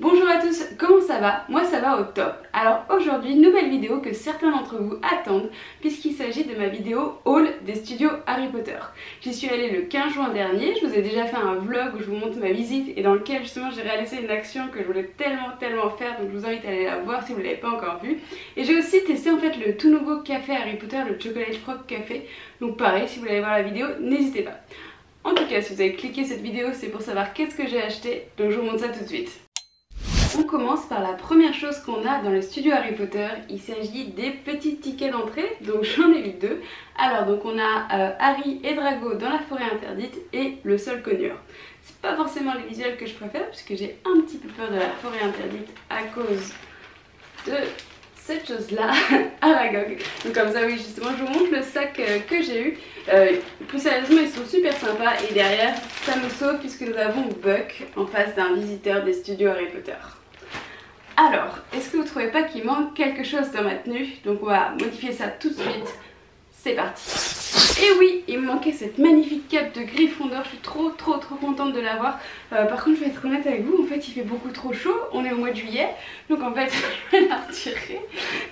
Bonjour à tous, comment ça va? Moi ça va au top. Alors aujourd'hui, nouvelle vidéo que certains d'entre vous attendent puisqu'il s'agit de ma vidéo haul des studios Harry Potter. J'y suis allée le 15 juin dernier, je vous ai déjà fait un vlog où je vous montre ma visite et dans lequel justement j'ai réalisé une action que je voulais tellement tellement faire donc je vous invite à aller la voir si vous ne l'avez pas encore vue. Et j'ai aussi testé en fait le tout nouveau café Harry Potter, le Chocolate Frog Café. Donc pareil, si vous voulez voir la vidéo, n'hésitez pas. En tout cas, si vous avez cliqué cette vidéo, c'est pour savoir qu'est-ce que j'ai acheté, donc je vous montre ça tout de suite. On commence par la première chose qu'on a dans le studio Harry Potter. Il s'agit des petits tickets d'entrée, donc j'en ai vu deux. Alors donc on a euh, Harry et Drago dans la forêt interdite et le sol conure. C'est pas forcément les visuels que je préfère puisque j'ai un petit peu peur de la forêt interdite à cause de cette chose là à Magog. Donc comme ça oui justement je vous montre le sac euh, que j'ai eu. Euh, plus sérieusement ils sont super sympas et derrière ça me sauve puisque nous avons Buck en face d'un visiteur des studios Harry Potter. Alors, est-ce que vous trouvez pas qu'il manque quelque chose dans ma tenue? Donc on va modifier ça tout de suite. C'est parti Et oui, il me manquait cette magnifique cape de Gryffondor, je suis trop trop trop contente de l'avoir. Euh, par contre, je vais être honnête avec vous, en fait il fait beaucoup trop chaud, on est au mois de juillet, donc en fait je vais la retirer.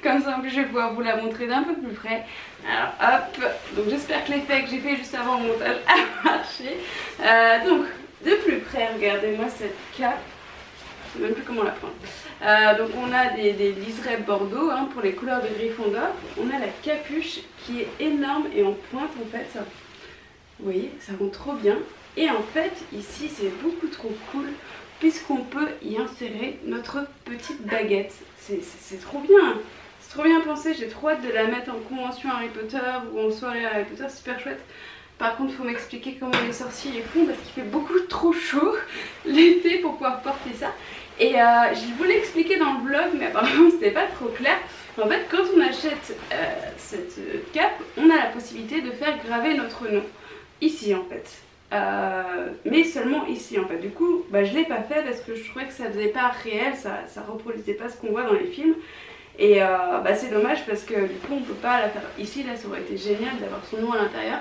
Comme ça en plus je vais pouvoir vous la montrer d'un peu plus près. Alors hop, donc j'espère que l'effet que j'ai fait juste avant le montage a marché. Euh, donc de plus près, regardez-moi cette cape sais même plus comment la prendre. Euh, donc on a des, liserets bordeaux hein, pour les couleurs de Gryffondor. On a la capuche qui est énorme et en pointe en fait. Vous voyez, ça rend trop bien. Et en fait, ici c'est beaucoup trop cool puisqu'on peut y insérer notre petite baguette. C'est trop bien C'est trop bien pensé, j'ai trop hâte de la mettre en convention Harry Potter ou en soirée Harry Potter, super chouette. Par contre, il faut m'expliquer comment les sorciers les font parce qu'il fait beaucoup trop chaud l'été pour pouvoir porter ça. Et euh, je voulais expliquer dans le vlog, mais apparemment c'était pas trop clair. En fait, quand on achète euh, cette cape, on a la possibilité de faire graver notre nom ici en fait. Euh, mais seulement ici en fait. Du coup, bah, je l'ai pas fait parce que je trouvais que ça faisait pas réel, ça, ça reproduisait pas ce qu'on voit dans les films. Et bah, c'est dommage parce que du coup on peut pas la faire ici, là ça aurait été génial d'avoir son nom à l'intérieur.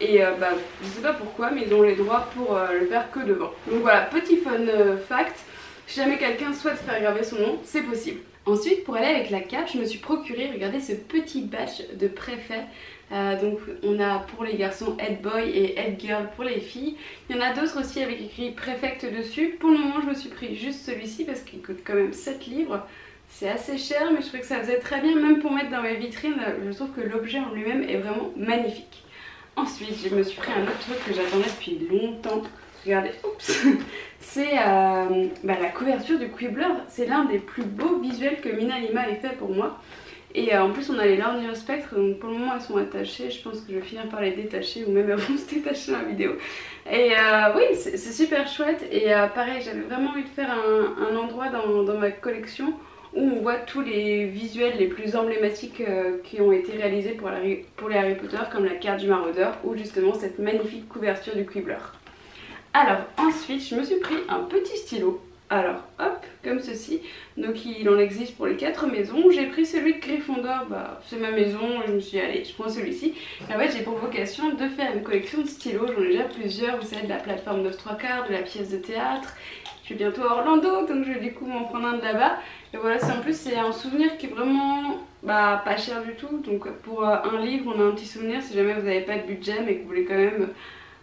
Et bah, je sais pas pourquoi, mais ils ont les droits pour le faire que devant. Donc voilà, petit fun fact. Si jamais quelqu'un souhaite faire graver son nom, c'est possible. Ensuite, pour aller avec la cape, je me suis procuré, regardez ce petit badge de préfet. Euh, donc on a pour les garçons Head Boy et Head Girl pour les filles. Il y en a d'autres aussi avec écrit préfecte dessus. Pour le moment, je me suis pris juste celui-ci parce qu'il coûte quand même 7 livres. C'est assez cher, mais je trouvais que ça faisait très bien, même pour mettre dans mes vitrines. Je trouve que l'objet en lui-même est vraiment magnifique. Ensuite, je me suis pris un autre truc que j'attendais depuis longtemps. Regardez, oups C'est euh, bah, la couverture du Quibbler. C'est l'un des plus beaux visuels que Mina Lima ait fait pour moi. Et euh, en plus on a les larmes au spectre, donc pour le moment elles sont attachées, je pense que je vais finir par les détacher ou même elles vont se détacher dans la vidéo. Et euh, oui, c'est super chouette et pareil j'avais vraiment envie de faire un, endroit dans, dans, ma collection où on voit tous les visuels les plus emblématiques qui ont été réalisés pour, pour les Harry Potter comme la carte du maraudeur ou justement cette magnifique couverture du Quibbler. Alors ensuite je me suis pris un petit stylo alors hop, comme ceci. Donc il en existe pour les quatre maisons. J'ai pris celui de Gryffondor, bah c'est ma maison, je me suis dit allez, je prends celui-ci. En fait j'ai pour vocation de faire une collection de stylos, j'en ai déjà plusieurs, vous savez de la plateforme 9 3 quarts, de la pièce de théâtre. Je suis bientôt à Orlando, donc je vais du coup m'en prendre un de là-bas. Et voilà, c'est en plus c'est un souvenir qui est vraiment bah, pas cher du tout. Donc pour euh, un livre, on a un petit souvenir si jamais vous n'avez pas de budget mais que vous voulez quand même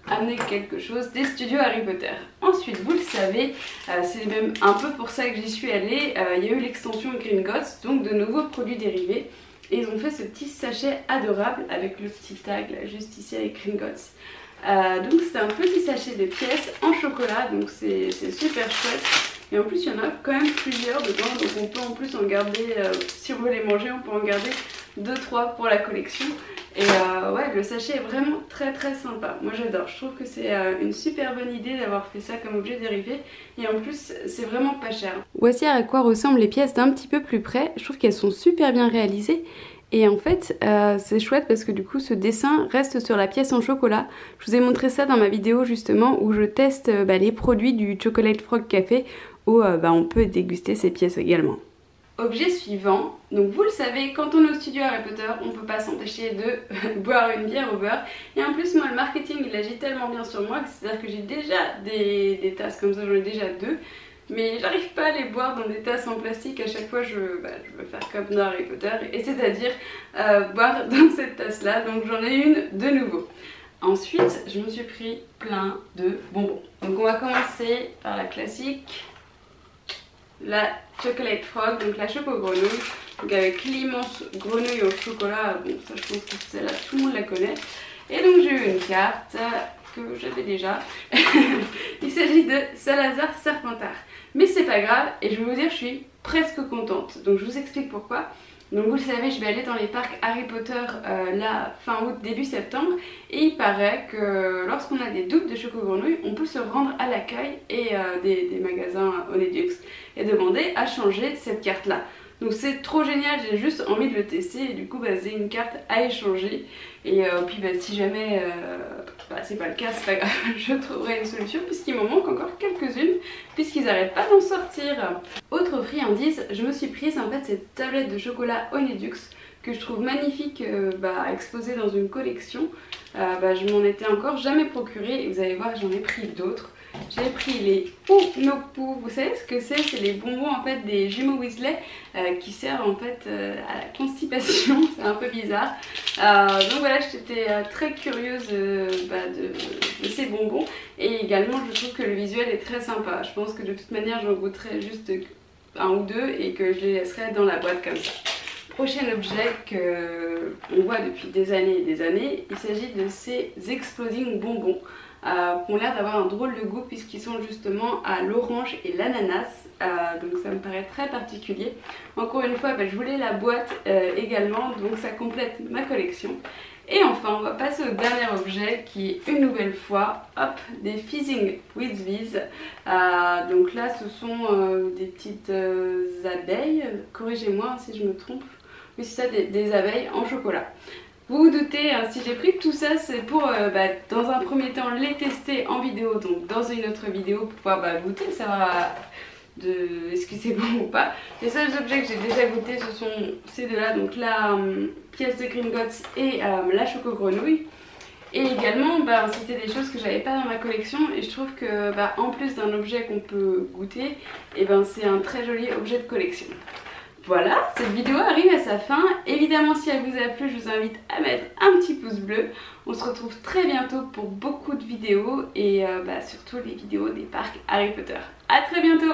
amener quelque chose des studios Harry Potter. Ensuite, vous le savez, euh, c'est même un peu pour ça que j'y suis allée, euh, il y a eu l'extension Green Gods, donc de nouveaux produits dérivés. Et ils ont fait ce petit sachet adorable avec le petit tag là, juste ici avec Green Gods. Euh, donc c'est un petit sachet de pièces en chocolat, donc c'est super chouette. Et en plus il y en a quand même plusieurs dedans, donc on peut en plus en garder, si on veut les manger, on peut en garder 2-3 pour la collection. Et euh, ouais, le sachet est vraiment très très sympa. Moi j'adore. Je trouve que c'est euh, une super bonne idée d'avoir fait ça comme objet dérivé. Et en plus, c'est vraiment pas cher. Voici à quoi ressemblent les pièces d'un petit peu plus près. Je trouve qu'elles sont super bien réalisées. Et en fait, euh, c'est chouette parce que du coup, ce dessin reste sur la pièce en chocolat. Je vous ai montré ça dans ma vidéo justement où je teste bah, les produits du Chocolate Frog Café où bah, on peut déguster ces pièces également. Objet suivant, donc vous le savez, quand on est au studio Harry Potter, on peut pas s'empêcher de boire une bière au beurre. Et en plus, moi, le marketing, il agit tellement bien sur moi, c'est-à-dire que j'ai déjà des, tasses comme ça, j'en ai déjà deux. mais j'arrive pas à les boire dans des tasses en plastique. À chaque fois, je, bah, veux faire comme dans Harry Potter, et c'est-à-dire euh, boire dans cette tasse-là. Donc j'en ai une de nouveau. Ensuite, je me suis pris plein de bonbons. Donc on va commencer par la classique, la Chocolate Frog, donc la choco grenouille. Donc avec l'immense grenouille au chocolat, bon ça je pense que celle-là tout le monde la connaît. Et donc j'ai eu une carte que j'avais déjà. Il s'agit de Salazar Serpentard. Mais c'est pas grave et je vais vous dire je suis presque contente. Donc je vous explique pourquoi. Donc vous le savez, je vais aller dans les parcs Harry Potter euh, là fin août, début septembre. Et il paraît que lorsqu'on a des doubles de choco grenouille, on peut se rendre à l'accueil et euh, des, magasins Onedux et demander à changer cette carte là. Donc c'est trop génial, j'ai juste envie de le tester et du coup bah, c'est une carte à échanger. Et euh, puis bah, si jamais bah, c'est pas le cas, c'est pas grave, je trouverai une solution puisqu'il m'en manque encore quelques-unes puisqu'ils n'arrêtent pas d'en sortir. Autre friandise, je me suis prise en fait cette tablette de chocolat Onedux que je trouve magnifique euh, bah, exposée dans une collection. Euh, bah, je m'en étais encore jamais procuré et vous allez voir j'en ai pris d'autres. J'ai pris les Ounopou. Vous savez ce que c'est? C'est les bonbons en fait des jumeaux Weasley euh, qui servent en fait euh, à la constipation. c'est un peu bizarre. Euh, donc voilà, j'étais très curieuse bah, de, ces bonbons. Et également, je trouve que le visuel est très sympa. Je pense que de toute manière, j'en goûterai juste un ou deux et que je les laisserai dans la boîte comme ça. Prochain objet qu'on voit depuis des années et des années, il s'agit de ces exploding bonbons euh, ont l'air d'avoir un drôle de goût puisqu'ils sont justement à l'orange et l'ananas. Euh, donc ça me paraît très particulier. Encore une fois, bah, je voulais la boîte euh, également, donc ça complète ma collection. Et enfin, on va passer au dernier objet qui est une nouvelle fois, hop, des Fizzing with Euh, donc là, ce sont des petites abeilles, corrigez-moi si je me trompe. Oui, c'est ça, des abeilles en chocolat. Vous vous doutez, hein, si j'ai pris tout ça, c'est pour, euh, bah, dans un premier temps, les tester en vidéo, donc dans une autre vidéo, pour pouvoir bah, goûter, savoir de est-ce que c'est bon ou pas. Les seuls objets que j'ai déjà goûté, ce sont ces deux-là, donc la hum, pièce de Gringotts et hum, la choco grenouille. Et également, bah, c'était des choses que j'avais pas dans ma collection et je trouve que en plus d'un objet qu'on peut goûter, et eh ben c'est un très joli objet de collection. Voilà, cette vidéo arrive à sa fin. Évidemment, si elle vous a plu, je vous invite à mettre un petit pouce bleu. On se retrouve très bientôt pour beaucoup de vidéos et euh, bah, surtout les vidéos des parcs Harry Potter. A très bientôt